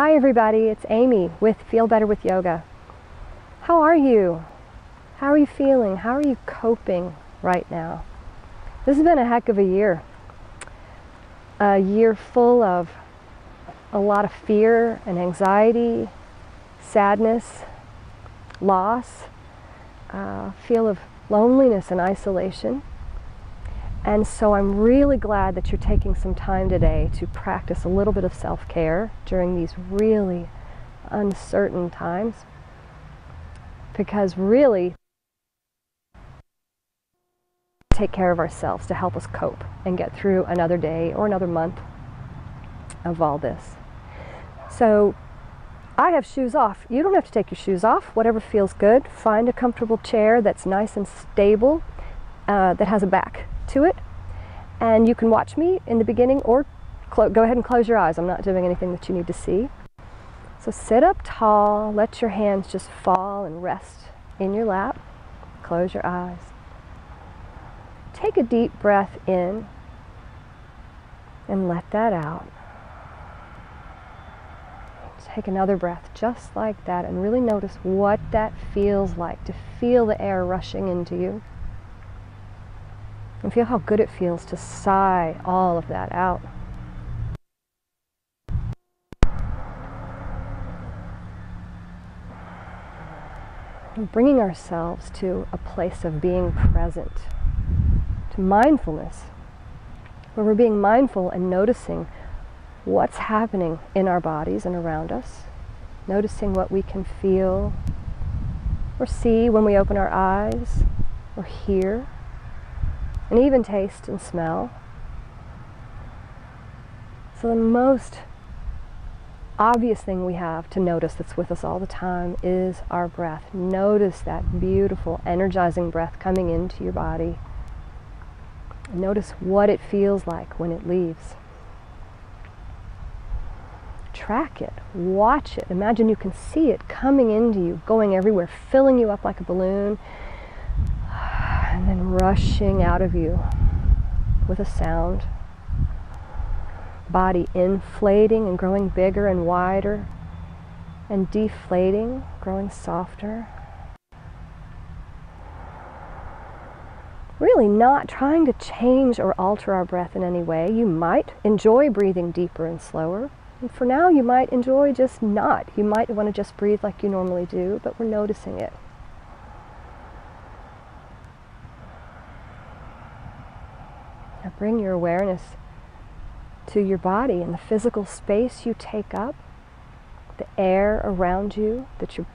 Hi, everybody. It's Amy with Feel Better with Yoga. How are you? How are you feeling? How are you coping right now? This has been a heck of a year. A year full of a lot of fear and anxiety, sadness, loss, uh, feel of loneliness and isolation. And so I'm really glad that you're taking some time today to practice a little bit of self care during these really uncertain times. Because really, take care of ourselves to help us cope and get through another day or another month of all this. So I have shoes off. You don't have to take your shoes off, whatever feels good. Find a comfortable chair that's nice and stable, uh, that has a back to it. And you can watch me in the beginning or go ahead and close your eyes. I'm not doing anything that you need to see. So sit up tall, let your hands just fall and rest in your lap. Close your eyes. Take a deep breath in and let that out. Take another breath just like that and really notice what that feels like to feel the air rushing into you. And feel how good it feels to sigh all of that out. And bringing ourselves to a place of being present, to mindfulness, where we're being mindful and noticing what's happening in our bodies and around us, noticing what we can feel or see when we open our eyes or hear and even taste and smell. So, the most obvious thing we have to notice that's with us all the time is our breath. Notice that beautiful, energizing breath coming into your body. Notice what it feels like when it leaves. Track it, watch it. Imagine you can see it coming into you, going everywhere, filling you up like a balloon, and then rushing out of you with a sound. Body inflating and growing bigger and wider, and deflating, growing softer. Really not trying to change or alter our breath in any way. You might enjoy breathing deeper and slower. And for now, you might enjoy just not. You might want to just breathe like you normally do, but we're noticing it. Bring your awareness to your body and the physical space you take up, the air around you that you're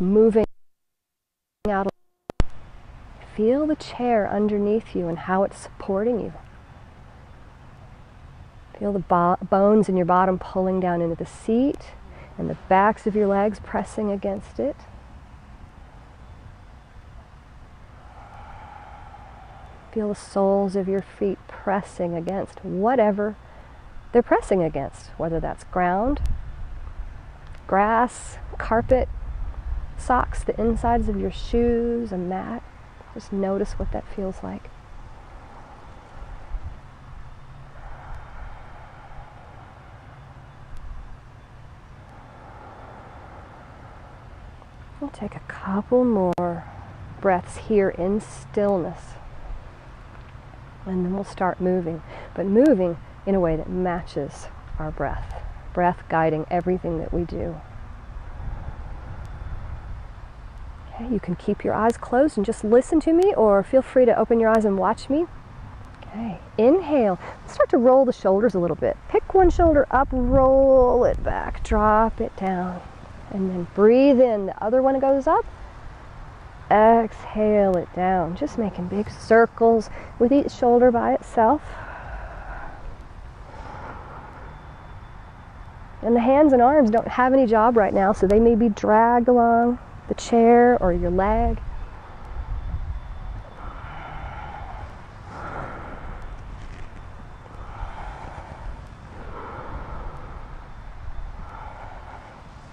moving out. Feel the chair underneath you and how it's supporting you. Feel the bo- bones in your bottom pulling down into the seat and the backs of your legs pressing against it. Feel the soles of your feet pressing against whatever they're pressing against, whether that's ground, grass, carpet, socks, the insides of your shoes, a mat. Just notice what that feels like. We'll take a couple more breaths here in stillness and then we'll start moving. But moving in a way that matches our breath, breath guiding everything that we do. Okay, you can keep your eyes closed and just listen to me, or feel free to open your eyes and watch me. Okay, inhale. Start to roll the shoulders a little bit. Pick one shoulder up, roll it back, drop it down, and then breathe in. The other one goes up Exhale it down, just making big circles with each shoulder by itself. And the hands and arms don't have any job right now, so they may be dragged along the chair or your leg.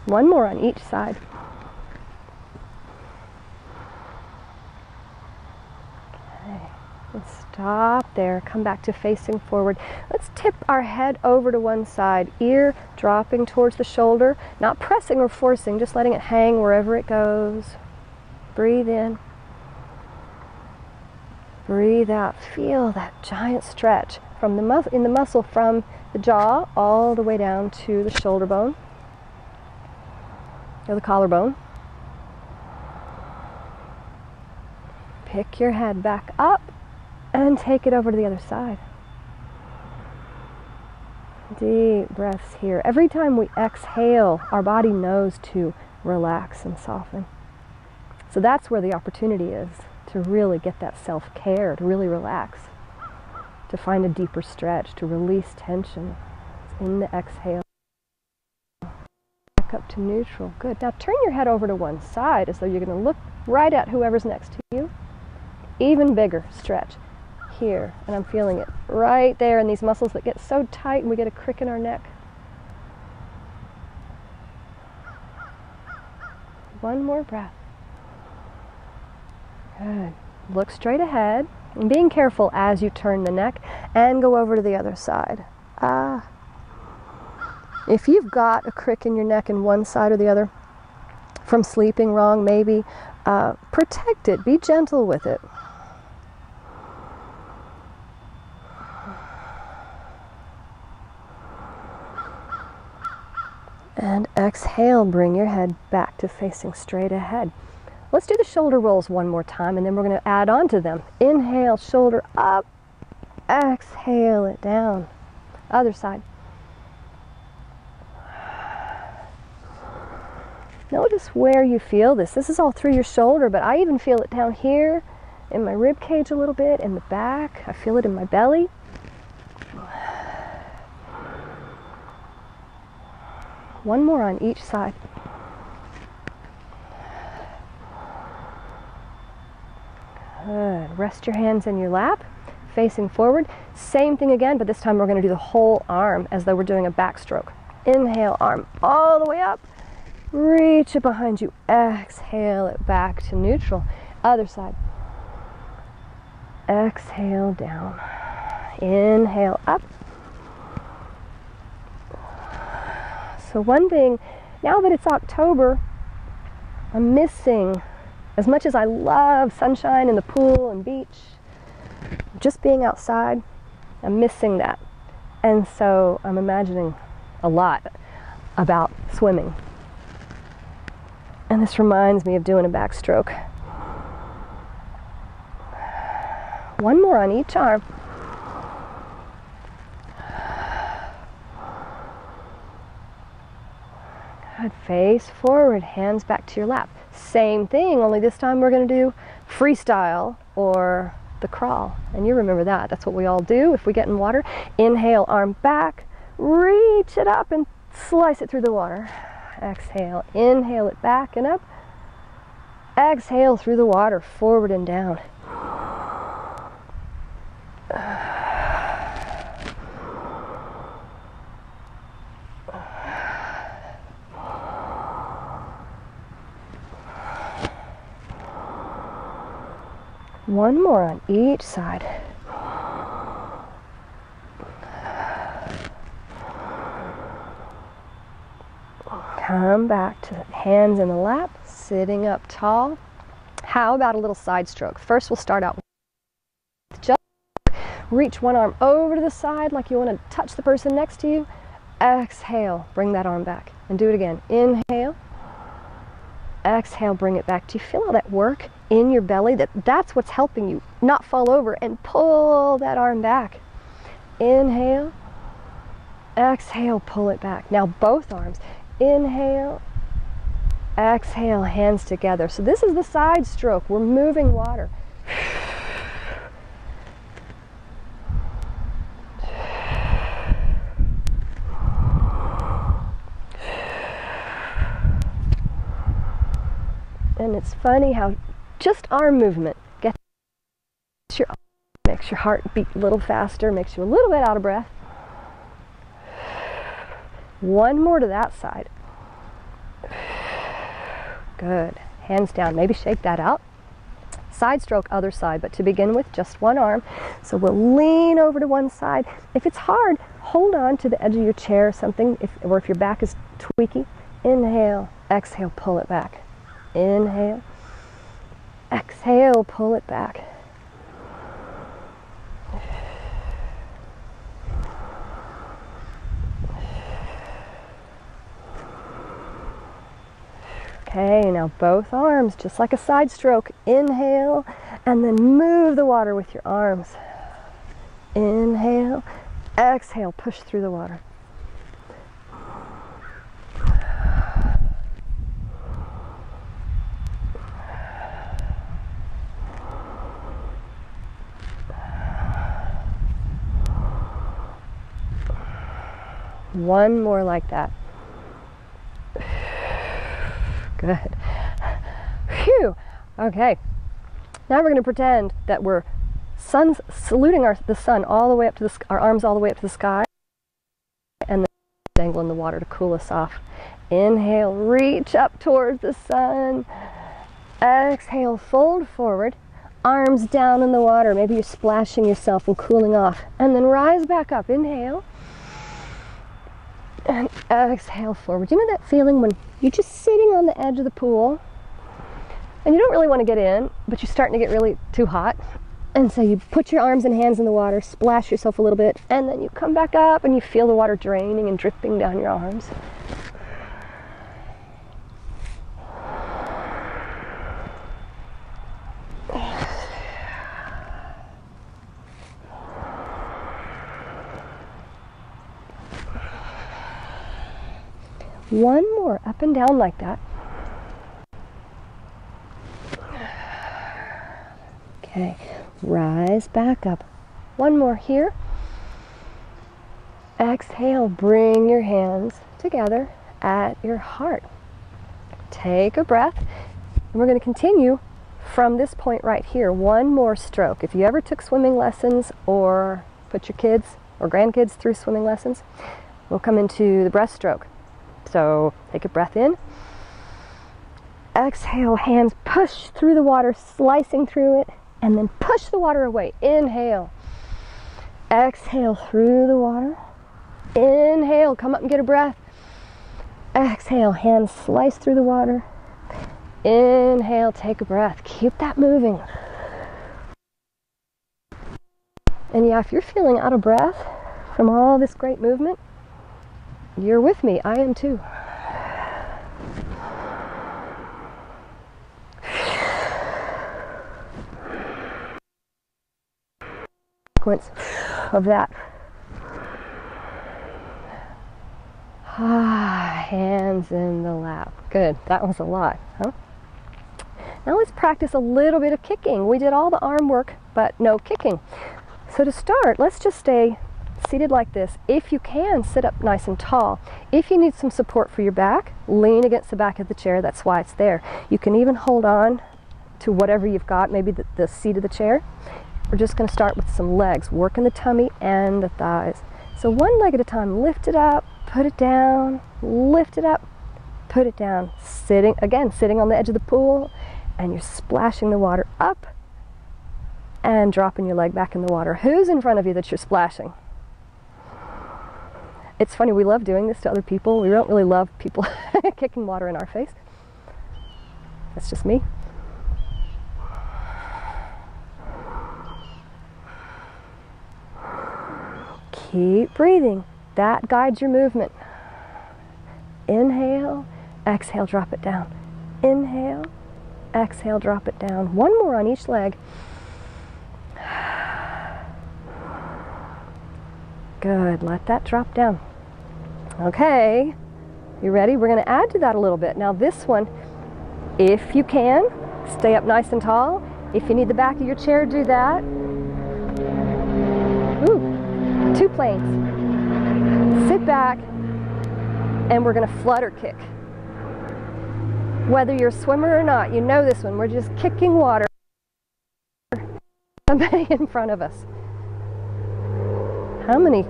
One more on each side. Stop there. Come back to facing forward. Let's tip our head over to one side, ear dropping towards the shoulder, not pressing or forcing, just letting it hang wherever it goes. Breathe in. Breathe out. Feel that giant stretch from the mus- in the muscle from the jaw all the way down to the shoulder bone or the collarbone. Pick your head back up and take it over to the other side. Deep breaths here. Every time we exhale, our body knows to relax and soften. So that's where the opportunity is to really get that self care, to really relax, to find a deeper stretch, to release tension in the exhale. Back up to neutral. Good. Now turn your head over to one side as though you're going to look right at whoever's next to you. Even bigger stretch here. And I'm feeling it right there in these muscles that get so tight and we get a crick in our neck. One more breath. Good. Look straight ahead and being careful as you turn the neck and go over to the other side. Ah. If you've got a crick in your neck in one side or the other, from sleeping wrong, maybe, uh, protect it. Be gentle with it. And exhale, bring your head back to facing straight ahead. Let's do the shoulder rolls one more time and then we're going to add on to them. Inhale, shoulder up. Exhale it down. Other side. Notice where you feel this. This is all through your shoulder, but I even feel it down here in my rib cage a little bit, in the back. I feel it in my belly. One more on each side. Good. Rest your hands in your lap, facing forward. Same thing again, but this time we're going to do the whole arm as though we're doing a backstroke. Inhale, arm all the way up. Reach it behind you. Exhale it back to neutral. Other side. Exhale down. Inhale up. So, one thing, now that it's October, I'm missing, as much as I love sunshine and the pool and beach, just being outside, I'm missing that. And so I'm imagining a lot about swimming. And this reminds me of doing a backstroke. One more on each arm. Face forward, hands back to your lap. Same thing, only this time we're going to do freestyle or the crawl. And you remember that. That's what we all do if we get in water. Inhale, arm back, reach it up and slice it through the water. Exhale, inhale it back and up. Exhale through the water, forward and down. One more on each side. Come back to hands in the lap, sitting up tall. How about a little side stroke? First, we'll start out with just reach one arm over to the side like you want to touch the person next to you. Exhale, bring that arm back and do it again. Inhale. Exhale, bring it back. Do you feel all that work in your belly? That that's what's helping you not fall over and pull that arm back. Inhale. Exhale, pull it back. Now both arms. Inhale, exhale, hands together. So this is the side stroke. We're moving water. And it's funny how just arm movement gets your makes your heart beat a little faster, makes you a little bit out of breath. One more to that side. Good. Hands down. Maybe shake that out. Side stroke, other side, but to begin with, just one arm. So we'll lean over to one side. If it's hard, hold on to the edge of your chair or something, if, or if your back is tweaky, inhale, exhale, pull it back. Inhale, exhale, pull it back. Okay, now both arms, just like a side stroke. Inhale, and then move the water with your arms. Inhale, exhale, push through the water. One more like that. Good. Phew. Okay. Now we're going to pretend that we're sun saluting our, the sun all the way up to the our arms all the way up to the sky, and then dangle in the water to cool us off. Inhale, reach up towards the sun. Exhale, fold forward, arms down in the water. Maybe you're splashing yourself and cooling off, and then rise back up. Inhale. And exhale forward. You know that feeling when you're just sitting on the edge of the pool and you don't really want to get in, but you're starting to get really too hot. And so you put your arms and hands in the water, splash yourself a little bit, and then you come back up and you feel the water draining and dripping down your arms. One more up and down like that. Okay, rise back up. One more here. Exhale, bring your hands together at your heart. Take a breath, and we're going to continue from this point right here. One more stroke. If you ever took swimming lessons or put your kids or grandkids through swimming lessons, we'll come into the breaststroke. So take a breath in. Exhale, hands push through the water, slicing through it, and then push the water away. Inhale. Exhale through the water. Inhale, come up and get a breath. Exhale, hands slice through the water. Inhale, take a breath. Keep that moving. And yeah, if you're feeling out of breath from all this great movement, you're with me. I am too. Sequence of that. Ah, hands in the lap. Good. That was a lot, huh? Now let's practice a little bit of kicking. We did all the arm work, but no kicking. So to start, let's just stay seated like this. If you can, sit up nice and tall. If you need some support for your back, lean against the back of the chair. That's why it's there. You can even hold on to whatever you've got, maybe the, the seat of the chair. We're just going to start with some legs, working the tummy and the thighs. So one leg at a time, lift it up, put it down, lift it up, put it down. Sitting, again, sitting on the edge of the pool, and you're splashing the water up and dropping your leg back in the water. Who's in front of you that you're splashing? It's funny, we love doing this to other people. We don't really love people kicking water in our face. That's just me. Keep breathing. That guides your movement. Inhale, exhale, drop it down. Inhale, exhale, drop it down. One more on each leg. Good, let that drop down. Okay, you ready? We're going to add to that a little bit. Now, this one, if you can, stay up nice and tall. If you need the back of your chair, do that. Ooh, two planes. Sit back, and we're going to flutter kick. Whether you're a swimmer or not, you know this one. We're just kicking water. Somebody in front of us. How many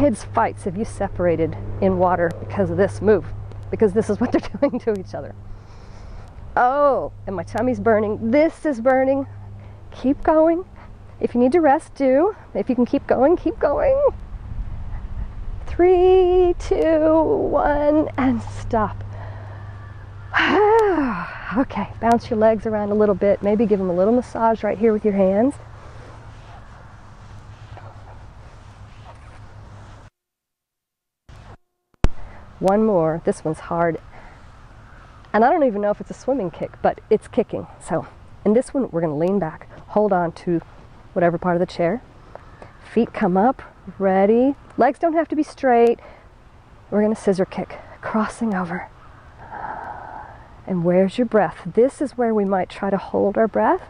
kids' fights have you separated in water because of this move? Because this is what they're doing to each other. Oh, and my tummy's burning. This is burning. Keep going. If you need to rest, do. If you can keep going, keep going. Three, two, one, and stop. okay, bounce your legs around a little bit. Maybe give them a little massage right here with your hands. One more. This one's hard. And I don't even know if it's a swimming kick, but it's kicking. So in this one, we're going to lean back, hold on to whatever part of the chair. Feet come up, ready. Legs don't have to be straight. We're going to scissor kick, crossing over. And where's your breath? This is where we might try to hold our breath.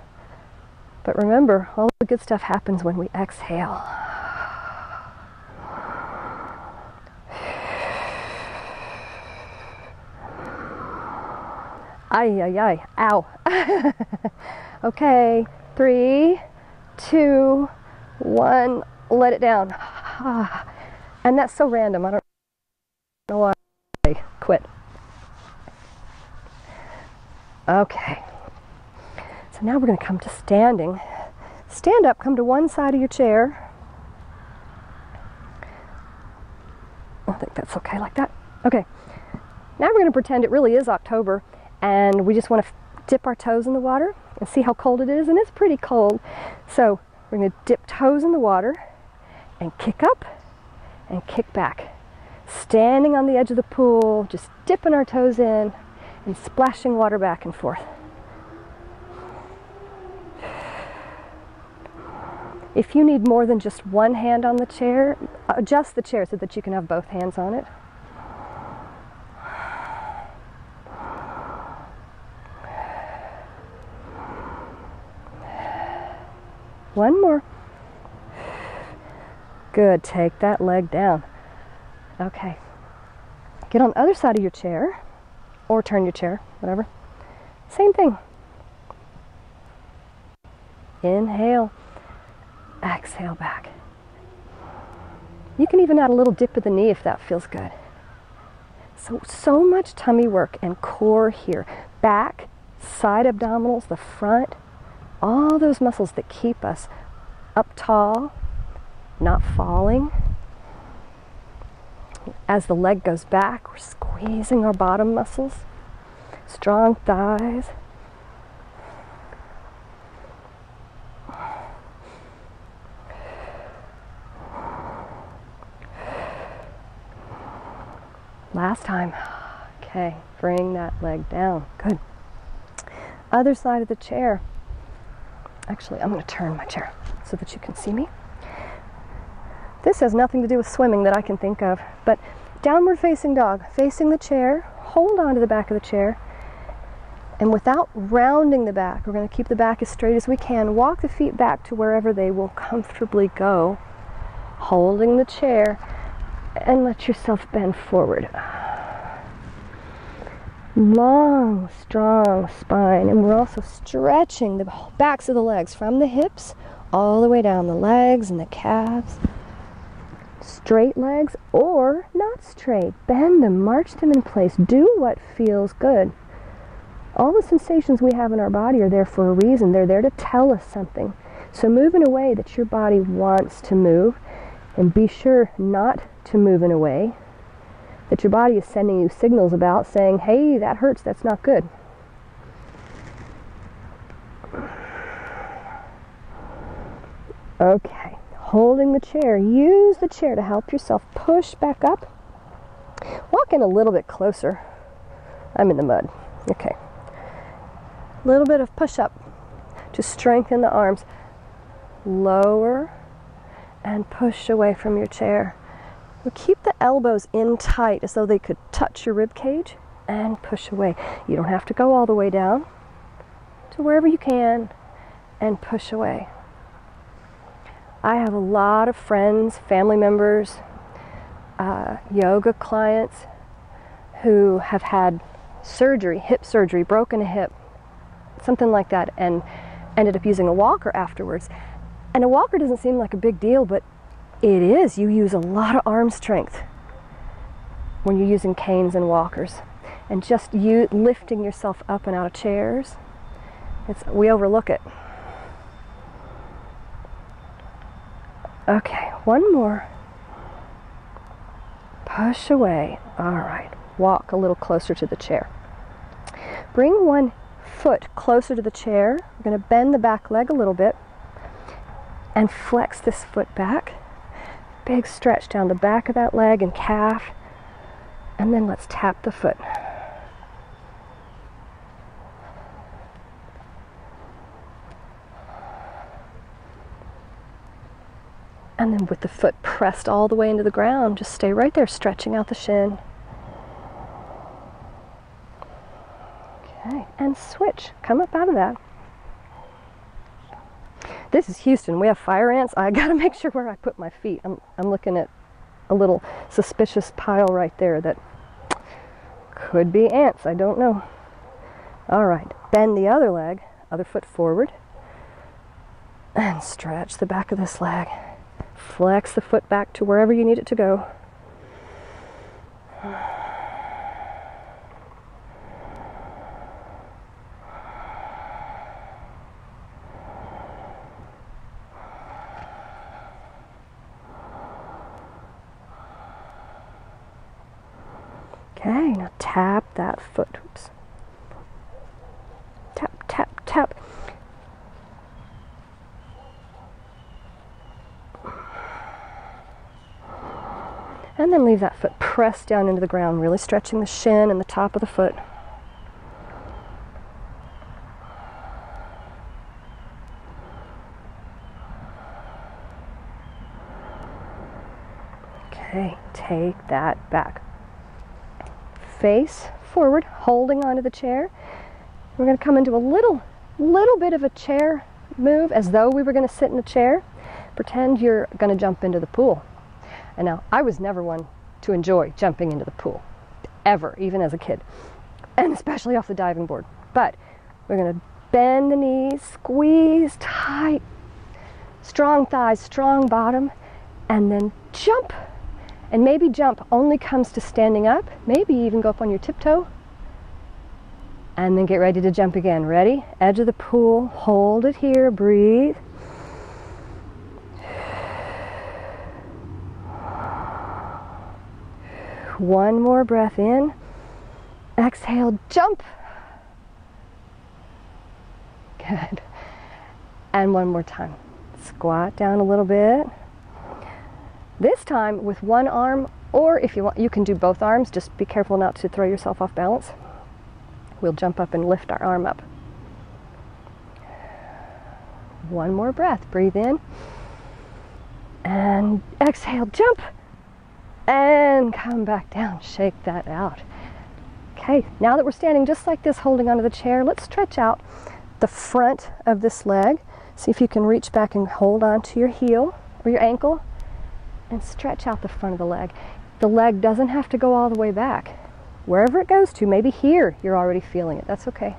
But remember, all the good stuff happens when we exhale. Ay, ay, ay, ow. okay, three, two, one, let it down. and that's so random. I don't know why I quit. Okay. So now we're going to come to standing. Stand up, come to one side of your chair. I think that's okay like that. Okay. Now we're going to pretend it really is October and we just want to dip our toes in the water and see how cold it is and it's pretty cold. So we're going to dip toes in the water and kick up and kick back. Standing on the edge of the pool just dipping our toes in and splashing water back and forth. If you need more than just one hand on the chair uh, adjust the chair so that you can have both hands on it One more. Good. Take that leg down. Okay. Get on the other side of your chair or turn your chair, whatever. Same thing. Inhale. Exhale back. You can even add a little dip of the knee if that feels good. So, so much tummy work and core here. Back, side abdominals, the front, all those muscles that keep us up tall, not falling. As the leg goes back, we're squeezing our bottom muscles, strong thighs. Last time. Okay, bring that leg down. Good. Other side of the chair. Actually, I'm going to turn my chair so that you can see me. This has nothing to do with swimming that I can think of, but downward facing dog, facing the chair, hold on to the back of the chair, and without rounding the back, we're going to keep the back as straight as we can. Walk the feet back to wherever they will comfortably go, holding the chair, and let yourself bend forward long, strong spine. And we're also stretching the backs of the legs from the hips all the way down the legs and the calves. Straight legs or not straight. Bend them, march them in place. Do what feels good. All the sensations we have in our body are there for a reason. They're there to tell us something. So move in a way that your body wants to move and be sure not to move in a way that your body is sending you signals about saying, hey, that hurts, that's not good. Okay, holding the chair. Use the chair to help yourself push back up. Walk in a little bit closer. I'm in the mud. Okay. A little bit of push up to strengthen the arms. Lower and push away from your chair keep the elbows in tight as though they could touch your rib cage and push away. You don't have to go all the way down to wherever you can and push away. I have a lot of friends, family members, uh, yoga clients who have had surgery, hip surgery, broken a hip, something like that, and ended up using a walker afterwards. And a walker doesn't seem like a big deal, but it is. You use a lot of arm strength when you're using canes and walkers. and just you lifting yourself up and out of chairs. It's, we overlook it. Okay, one more. Push away. All right. Walk a little closer to the chair. Bring one foot closer to the chair. We're going to bend the back leg a little bit and flex this foot back. Big stretch down the back of that leg and calf. And then let's tap the foot. And then with the foot pressed all the way into the ground, just stay right there, stretching out the shin. Okay, and switch. Come up out of that. This is Houston. We have fire ants. I got to make sure where I put my feet. I'm, I'm looking at a little suspicious pile right there that could be ants. I don't know. All right, bend the other leg, other foot forward, and stretch the back of this leg. Flex the foot back to wherever you need it to go. Okay, now tap that foot. Oops. Tap, tap, tap. And then leave that foot pressed down into the ground, really stretching the shin and the top of the foot. Okay, take that back. Face forward, holding onto the chair. We're going to come into a little, little bit of a chair move as though we were going to sit in a chair. Pretend you're going to jump into the pool. And now, I was never one to enjoy jumping into the pool, ever, even as a kid, and especially off the diving board. But we're going to bend the knees, squeeze tight, strong thighs, strong bottom, and then jump. And maybe jump only comes to standing up, maybe even go up on your tiptoe. And then get ready to jump again. Ready? Edge of the pool, hold it here, breathe. One more breath in. Exhale, jump. Good. And one more time. Squat down a little bit. This time with one arm, or if you want, you can do both arms. Just be careful not to throw yourself off balance. We'll jump up and lift our arm up. One more breath. Breathe in. And exhale, jump and come back down. Shake that out. Okay, now that we're standing just like this, holding onto the chair, let's stretch out the front of this leg. See if you can reach back and hold on to your heel or your ankle and stretch out the front of the leg. The leg doesn't have to go all the way back. Wherever it goes to, maybe here you're already feeling it. That's okay.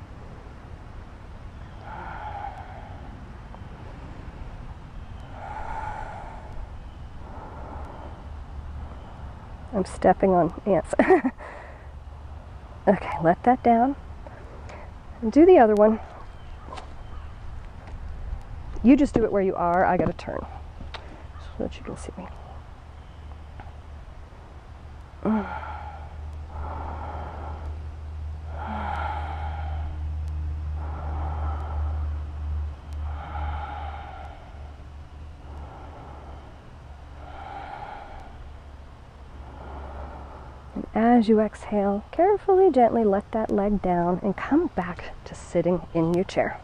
I'm stepping on ants. okay, let that down. And do the other one. You just do it where you are. I got to turn so that you can see me. And as you exhale, carefully, gently let that leg down and come back to sitting in your chair.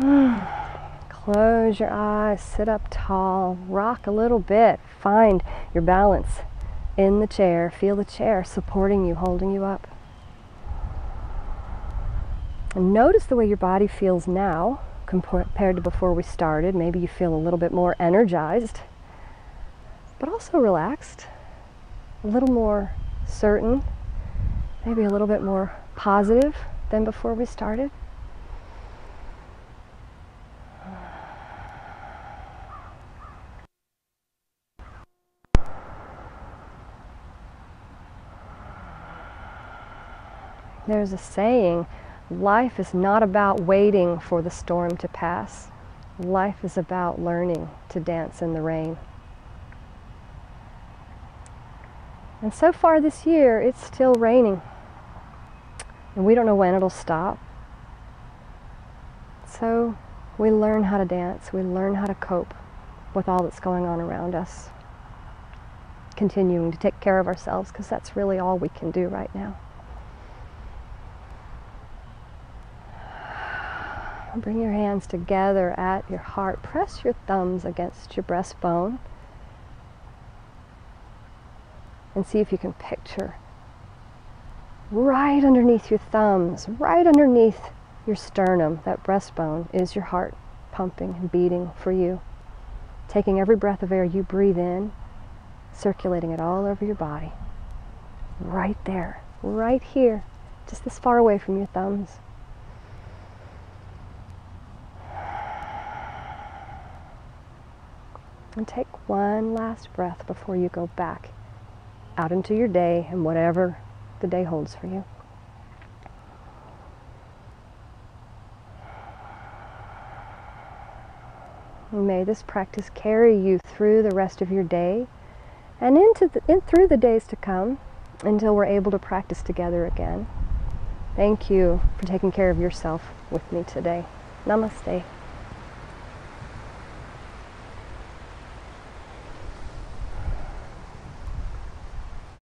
Close your eyes, sit up tall, rock a little bit, find your balance in the chair. Feel the chair supporting you, holding you up. And notice the way your body feels now compared to before we started. Maybe you feel a little bit more energized, but also relaxed, a little more certain, maybe a little bit more positive than before we started. There's a saying life is not about waiting for the storm to pass, life is about learning to dance in the rain. And so far this year, it's still raining. And we don't know when it'll stop. So we learn how to dance, we learn how to cope with all that's going on around us. Continuing to take care of ourselves because that's really all we can do right now. Bring your hands together at your heart. Press your thumbs against your breastbone. And see if you can picture right underneath your thumbs, right underneath your sternum, that breastbone, is your heart pumping and beating for you. Taking every breath of air you breathe in, circulating it all over your body. Right there, right here, just this far away from your thumbs. And take one last breath before you go back out into your day and whatever the day holds for you. May this practice carry you through the rest of your day and into the, in, through the days to come until we're able to practice together again. Thank you for taking care of yourself with me today. Namaste.